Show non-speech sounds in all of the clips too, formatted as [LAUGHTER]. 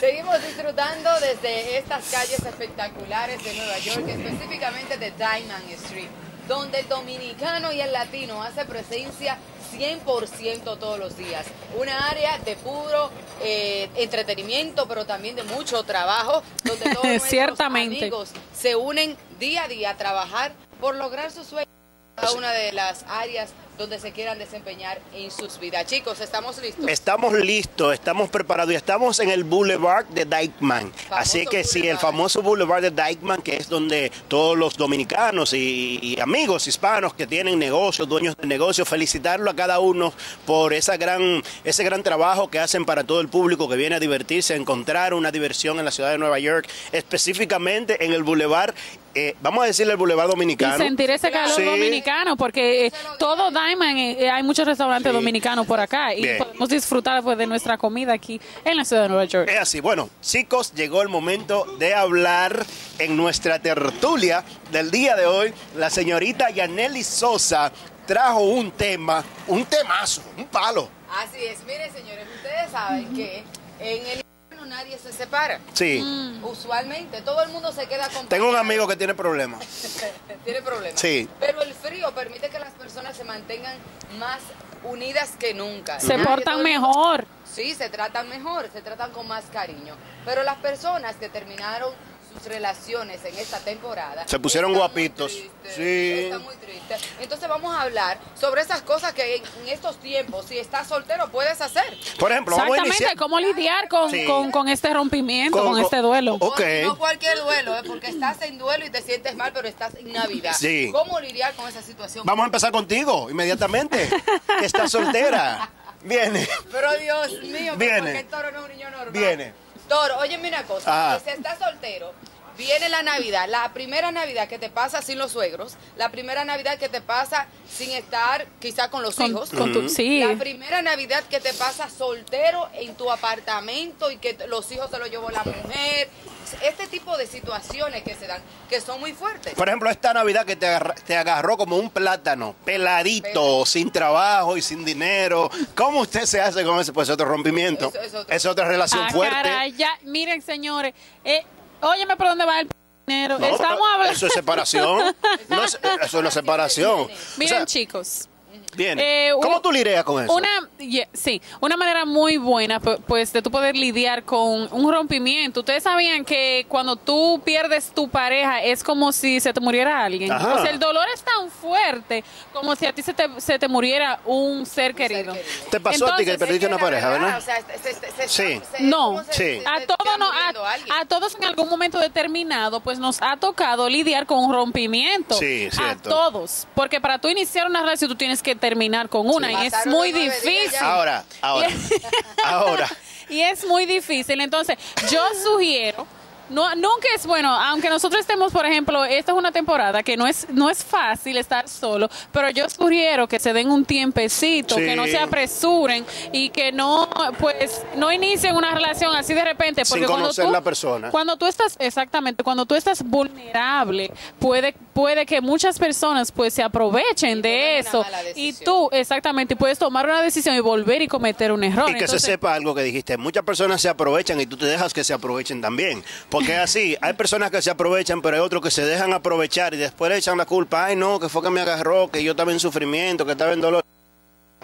Seguimos disfrutando desde estas calles espectaculares de Nueva York, específicamente de Diamond Street, donde el dominicano y el latino hace presencia 100% todos los días. Una área de puro eh, entretenimiento, pero también de mucho trabajo, donde [LAUGHS] todos nuestros Ciertamente. amigos se unen día a día a trabajar por lograr sus sueños en cada una de las áreas donde se quieran desempeñar en sus vidas. Chicos, ¿estamos listos? Estamos listos, estamos preparados y estamos en el Boulevard de Dykeman. Así que sí, el Boulevard. famoso Boulevard de Dykeman, que es donde todos los dominicanos y, y amigos hispanos que tienen negocios, dueños de negocios, felicitarlo a cada uno por esa gran, ese gran trabajo que hacen para todo el público que viene a divertirse, a encontrar una diversión en la ciudad de Nueva York, específicamente en el Boulevard, eh, vamos a decirle el Boulevard Y Dominicano. sentir ese calor Sí. dominicano, porque eh, todo Diamond, eh, hay muchos restaurantes Sí. dominicanos por acá y Bien. podemos disfrutar pues, de nuestra comida aquí en la ciudad de Nueva York. Es así. Bueno, chicos, llegó el momento de hablar en nuestra tertulia del día de hoy. La señorita Yaneli Sosa trajo un tema, un temazo, un palo. Así es, miren señores, ustedes saben que en el nadie se separa. Sí. Usualmente todo el mundo se queda con Tengo un amigo que tiene problemas. [LAUGHS] tiene problemas. Sí. Pero el frío permite que las personas se mantengan más unidas que nunca. Se Nadie- portan mejor. Sí, se tratan mejor, se tratan con más cariño. Pero las personas que terminaron relaciones en esta temporada Se pusieron guapitos. Muy Sí. Muy. Entonces vamos a hablar sobre esas cosas que en, en estos tiempos, si estás soltero, puedes hacer. Por ejemplo, vamos a Exactamente, iniciar. cómo lidiar con, Sí. con, con este rompimiento, Con- con, este duelo. o- Ok. No, no cualquier duelo, ¿eh? porque estás en duelo y te sientes mal, pero estás en Navidad. Sí. ¿Cómo lidiar con esa situación? Vamos a empezar contigo inmediatamente. que estás soltera. Viene. Pero Dios mío, Viene. ¿por qué el toro no es un niño normal? Viene. Toro, óyeme una cosa, si estás soltero, viene la Navidad, la primera Navidad que te pasa sin los suegros, la primera Navidad que te pasa sin estar quizá con los Con- hijos, con tu- sí. la primera Navidad que te pasa soltero en tu apartamento y que los hijos se los llevó la mujer, este tipo de situaciones que se dan, que son muy fuertes. Por ejemplo, esta Navidad que te, agarra- te agarró como un plátano, peladito, sin trabajo y sin dinero. ¿Cómo usted se hace con ese? Pues otro rompimiento. Eso es otro. Es otra relación Ah, fuerte. caray, ya, miren, señores, eh, óyeme por dónde va el dinero. No, Estamos hablando. Eso es separación. [LAUGHS] No es- eso es una separación. O Miren, sea, chicos. Eh, ¿Cómo un- tú lidias con eso? Una, sí, una manera muy buena, pu- pues, de tú poder lidiar con un rompimiento. Ustedes sabían que cuando tú pierdes tu pareja es como si se te muriera alguien. Ajá. O sea, el dolor es tan fuerte como si a ti se te, se te muriera un ser querido. querido. ¿Te pasó a ti que perdiste una pareja, verdad? O sea, se- se- se- Sí. No, ¿cómo se- Sí. se- A todos, no, a, alguien? a todos en algún momento determinado, pues nos ha tocado lidiar con un rompimiento. Sí, a cierto. todos. Porque para tú iniciar una relación, tú tienes que terminar con una. Sí. Y es muy difícil. Ahora, ahora, [LAUGHS] ahora. [LAUGHS] Y es muy difícil. Entonces, yo sugiero. No, nunca es bueno, aunque nosotros estemos, por ejemplo, esta es una temporada que no es no es fácil estar solo, pero yo sugiero que se den un tiempecito, Sí. que no se apresuren y que no, pues, no inicien una relación así de repente, Sin porque cuando conocer tú, la persona. cuando tú estás, exactamente, cuando tú estás vulnerable, puede puede que muchas personas pues se aprovechen Y de eso y tú, exactamente, puedes tomar una decisión y volver y cometer un error. Y que Entonces, se sepa algo que dijiste. Muchas personas se aprovechan y tú te dejas que se aprovechen también. Porque es así, hay personas que se aprovechan, pero hay otros que se dejan aprovechar y después le echan la culpa. Ay, no, que fue que me agarró, que yo estaba en sufrimiento, que estaba en dolor.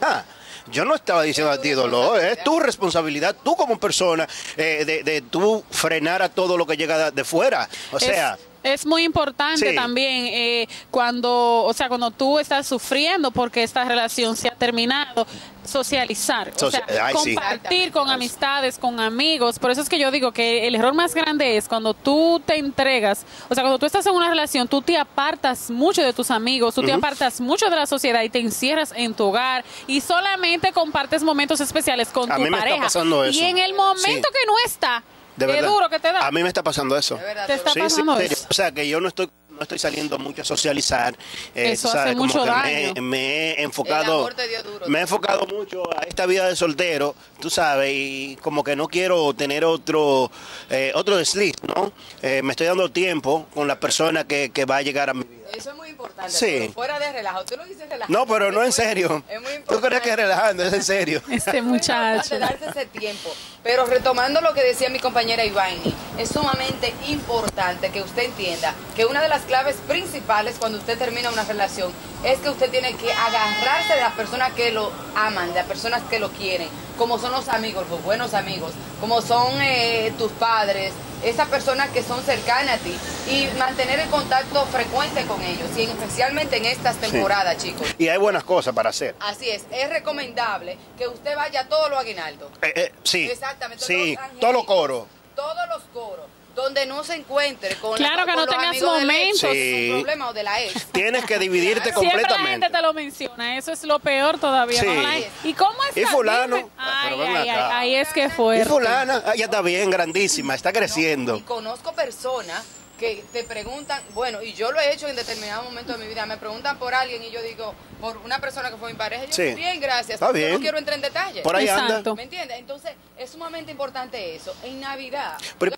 Ah, yo no estaba diciendo a ti dolor, es tu responsabilidad, tú como persona, eh, de, de tú frenar a todo lo que llega de, de fuera. O sea, es, muy importante Sí. también eh, cuando, o sea, cuando tú estás sufriendo porque esta relación se ha terminado, socializar, o sea, ay, sí. compartir con amistades, con amigos. Por eso es que yo digo que el error más grande es cuando tú te entregas, o sea, cuando tú estás en una relación, tú te apartas mucho de tus amigos, tú te apartas mucho de la sociedad y te encierras en tu hogar y solamente compartes momentos especiales con A tu mí me está pareja. pasando eso. Y en el momento Sí. que no está, de qué verdad. duro que te da. A mí me está pasando eso. De verdad, Te está Sí, pasando sí, eso. O sea, que yo no estoy no estoy saliendo mucho a socializar. eh, Eso hace como mucho que daño. Me, me he El enfocado. amor te dio duro. Me he enfocado mucho a esta vida de soltero, tú sabes, y como que no quiero tener otro eh, otro desliz, ¿no? Eh, me estoy dando tiempo con la persona que, que va a llegar a mi vida. Eso es muy importante. Sí. pero fuera de relajo. Tú lo dices relajado. No, pero no en Es serio. Es muy ¿Tú importante. crees que es relajando? Es en serio. [LAUGHS] Este Es muchacho. importante darse ese tiempo. Pero retomando lo que decía mi compañera Ivani, es sumamente importante que usted entienda que una de las claves principales cuando usted termina una relación es que usted tiene que agarrarse de las personas que lo aman, de las personas que lo quieren, como son los amigos, los buenos amigos, como son eh, tus padres, esas personas que son cercanas a ti y mantener el contacto frecuente con ellos, y especialmente en estas temporadas, chicos. Y hay buenas cosas para hacer. Así es, es recomendable que usted vaya a todos los aguinaldos. Eh, eh, sí. Exactamente. Sí, los todos los coros. Todos los coros. Donde no se encuentre con, Claro la, que con no los tengas momentos. Sí. problema o de la ex. [LAUGHS] Tienes que dividirte Claro. Siempre la completamente. gente te lo menciona, eso es lo peor todavía. Sí. ¿no? Ay, ¿Y cómo es? Y fulano, Ay, ay, ay, ahí es que Y fue. fulana, ah, ya está bien, grandísima, está Y creciendo. conozco personas que te preguntan, bueno, y yo lo he hecho en determinado momento de mi vida, me preguntan por alguien y yo digo, por una persona que fue mi pareja, yo Sí. bien, gracias. Está Yo bien. no quiero entrar en detalle. Por ahí Exacto. anda. ¿Me entiendes? Entonces, es sumamente importante eso. En Navidad, Pero-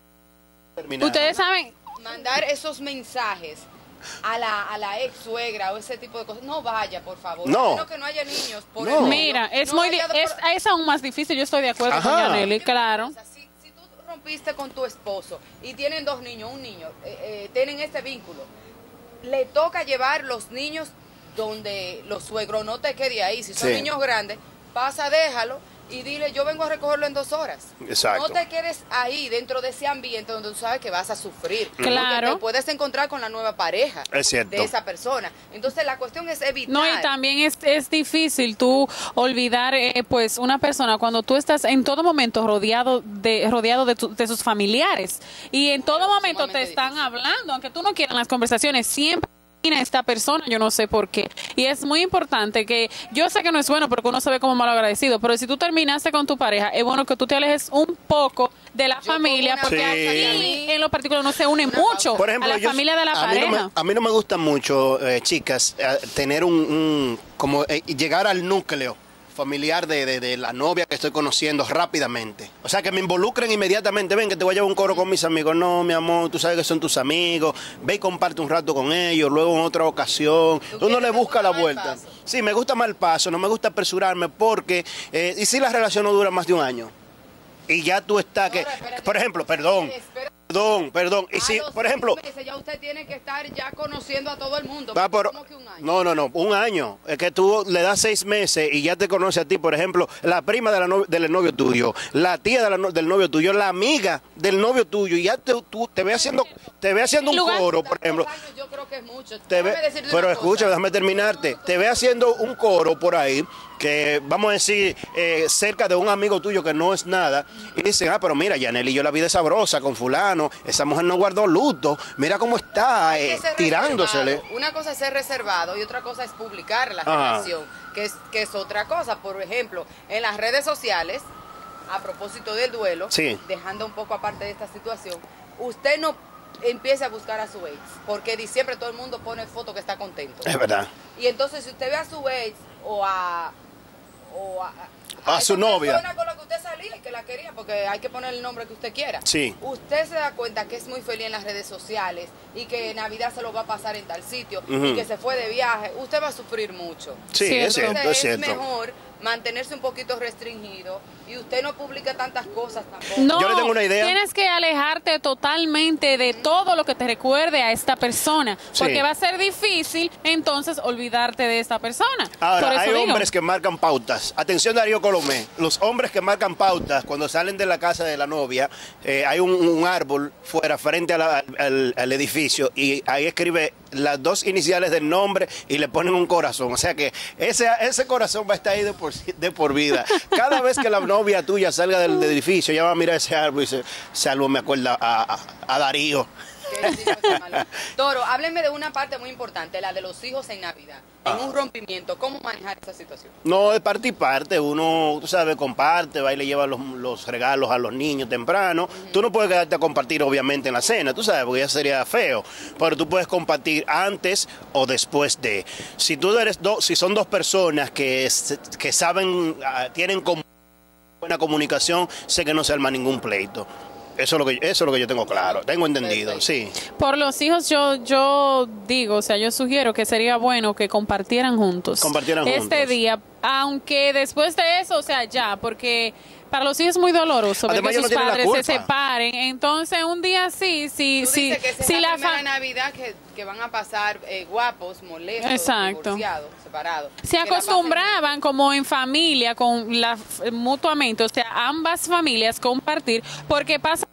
Terminado. Ustedes saben, mandar esos mensajes a la, a la ex suegra o ese tipo de cosas. No vaya, por favor. No. Que no haya niños. Por No. mira, es No muy di- es, es aún más difícil, yo estoy de acuerdo con Ajá. Yaneli, claro. Si, si tú rompiste con tu esposo y tienen dos niños, un niño, eh, eh, tienen este vínculo, le toca llevar los niños donde los suegros no te quede ahí. Si son Sí. niños grandes, pasa, déjalo y dile, yo vengo a recogerlo en dos horas. Exacto. No te quedes ahí dentro de ese ambiente donde tú sabes que vas a sufrir. Claro. Porque te puedes encontrar con la nueva pareja Es cierto. de esa persona. Entonces la cuestión es evitar. No, y también es, es difícil tú olvidar, eh, pues, una persona cuando tú estás en todo momento rodeado de rodeado de, tu- de sus familiares y en todo momento te están hablando, aunque tú no quieras las conversaciones, siempre esta persona, yo no sé por qué. Y es muy importante que, yo sé que no es bueno porque uno se ve como malo agradecido, pero si tú terminaste con tu pareja, es bueno que tú te alejes un poco de la Yo familia, porque Sí. aquí en lo particular no se une Una mucho Por ejemplo, a la yo- familia de la a mí no pareja. me- a mí no me gusta mucho, eh, chicas, eh, tener un, un- como eh, llegar al núcleo familiar de, de- de la novia que estoy conociendo rápidamente. O sea, que me involucren inmediatamente. Ven, que te voy a llevar un coro con mis amigos. No, mi amor, tú sabes que son tus amigos. Ve y comparte un rato con ellos. Luego en otra ocasión. ¿Tú Uno quieres le busca la vuelta. Sí, me gusta mal paso. No me gusta apresurarme porque... eh, y si la relación no dura más de un año. Y ya tú estás que... Por ejemplo, perdón. Perdón, perdón. Y A si, por ejemplo... meses ya usted tiene que estar ya conociendo a todo el mundo. Que un año. No, no, no, un año. Es que tú le das seis meses y ya te conoce a ti, por ejemplo, la prima de la no- del novio tuyo, la tía de la no- del novio tuyo, la amiga del novio tuyo, y ya te, tú te ve haciendo, te ve haciendo un Lugar- coro, por ejemplo. yo creo que es mucho. Te ve, pero escucha, cosa. déjame terminarte. Te ve haciendo un coro por ahí, que vamos a decir, eh, cerca de un amigo tuyo que no es nada, y dicen, ah, pero mira, Yaneli, yo la vida es sabrosa con fulano, esa mujer no guardó luto, mira cómo está, eh, tirándosele. reservado. Una cosa es ser reservado y otra cosa es publicar la relación, que es, que es otra cosa. Por ejemplo, en las redes sociales, a propósito del duelo, Sí. dejando un poco aparte de esta situación, usted no empiece a buscar a su ex, porque en diciembre todo el mundo pone foto que está contento. Es verdad. Y entonces si usted ve a su ex o a... O a, A su novia. persona con la que usted salía y que la quería, porque hay que poner el nombre que usted quiera. Sí. Usted se da cuenta que es muy feliz en las redes sociales y que Navidad se lo va a pasar en tal sitio y que se fue de viaje. Usted va a sufrir mucho. Sí, es cierto, Entonces es cierto. mejor mantenerse un poquito restringido y usted no publica tantas cosas tampoco. No, Yo le tengo una idea. tienes que alejarte totalmente de todo lo que te recuerde a esta persona, Sí. porque va a ser difícil entonces olvidarte de esta persona. Ahora, Por eso hay digo, hombres que marcan pautas. Atención, Darío Colomé. Los hombres que marcan pautas cuando salen de la casa de la novia, eh, hay un, un árbol fuera, frente a la- al, al edificio, y ahí escribe las dos iniciales del nombre y le ponen un corazón. O sea que ese, ese corazón va a estar ahí de por, de por vida. Cada vez que la novia tuya salga del, edificio, ella va a mirar ese árbol y dice, ese me acuerda a, a- a Darío. Toro, háblenme de una parte muy importante, la de los hijos en Navidad. En Ah. un rompimiento, ¿cómo manejar esa situación? No, de parte y parte. Uno, tú sabes, comparte, va y le lleva los, los regalos a los niños temprano. Tú no puedes quedarte a compartir, obviamente, en la cena, tú sabes, porque ya sería feo. Pero tú puedes compartir antes o después de. Si tú eres dos, si son dos personas que, que saben, ah, tienen como buena comunicación, sé que no se arma ningún pleito. Eso es lo que, eso es lo que yo tengo claro, tengo entendido, sí. Por los hijos yo yo digo, o sea, yo sugiero que sería bueno que compartieran juntos. Compartieran este juntos. día, aunque después de eso, o sea, ya, porque para los hijos es muy doloroso ver que sus no padres se separen. Entonces, un día sí, sí, Tú sí, dices que esa si es la, la Navidad que, que van a pasar eh, guapos, molestos, Exacto. divorciados, separados. se acostumbraban como en familia, con la mutuamente, o sea, ambas familias compartir, porque pasa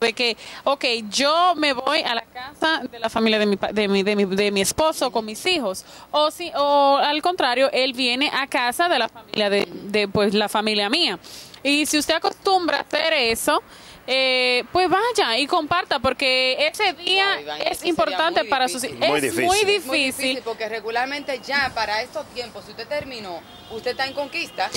de que, ok, yo me voy a la casa de la familia de mi, pa- de mi, de mi, de mi esposo con mis hijos, o si, o al contrario, él viene a casa de la familia de, de pues la familia mía. Y si usted acostumbra a hacer eso, eh, pues vaya y comparta, porque ese día No, Iván, eso es importante para sus difícil. Muy Es difícil. muy Es muy difícil. porque regularmente ya para estos tiempos, si usted terminó, usted está en conquista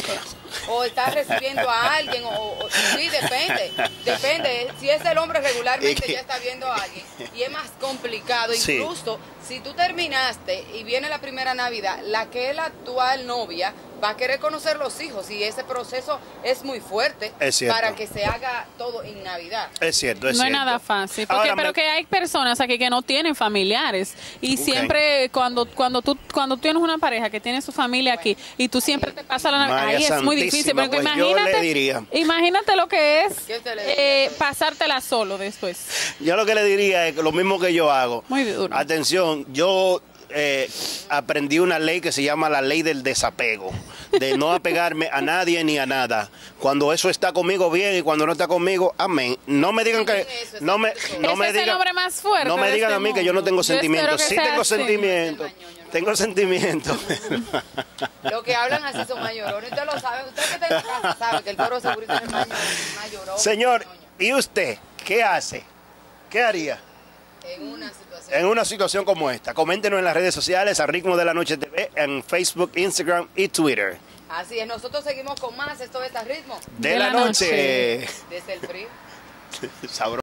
o está recibiendo a alguien, o, o- sí, depende, depende. Si es el hombre regularmente ya está viendo a alguien y es más complicado. Sí. Incluso si tú terminaste y viene la primera Navidad, la que es la actual novia va a querer conocer los hijos y ese proceso es muy fuerte Es para que se haga todo en Navidad. Es cierto, es no es cierto. nada fácil, porque, Ahora pero me- que hay personas aquí que no tienen familiares y siempre cuando cuando tú cuando tienes una pareja que tiene su familia aquí y tú siempre te pasas la Navidad, ahí es muy difícil, pues, yo imagínate, le diría. imagínate lo que es ¿Qué usted le eh, pasártela solo después. Yo lo que le diría es lo mismo que yo hago. Muy duro. Atención, yo eh, aprendí una ley que se llama la ley del desapego, de no apegarme a nadie ni a nada. Cuando eso está conmigo bien y cuando no está conmigo, amén. No me digan que Eso no me no Ese me es el digan hombre más fuerte No me de digan este a mí que yo no tengo sentimientos. [LAUGHS] Sí tengo sentimientos. Tengo sentimientos. Los que hablan así son mayorones. Usted lo sabe. Usted que está en casa sabe que el toro segurito es mayor, mayorón. Señor, ¿y usted qué hace? ¿Qué haría? En una situación. en una situación como esta. Coméntenos en las redes sociales, a Ritmo de la Noche en Facebook, Instagram y Twitter. Así es. Nosotros seguimos con más. Esto es a ritmo. De, la, noche. Desde el frío. [LAUGHS] Sabroso.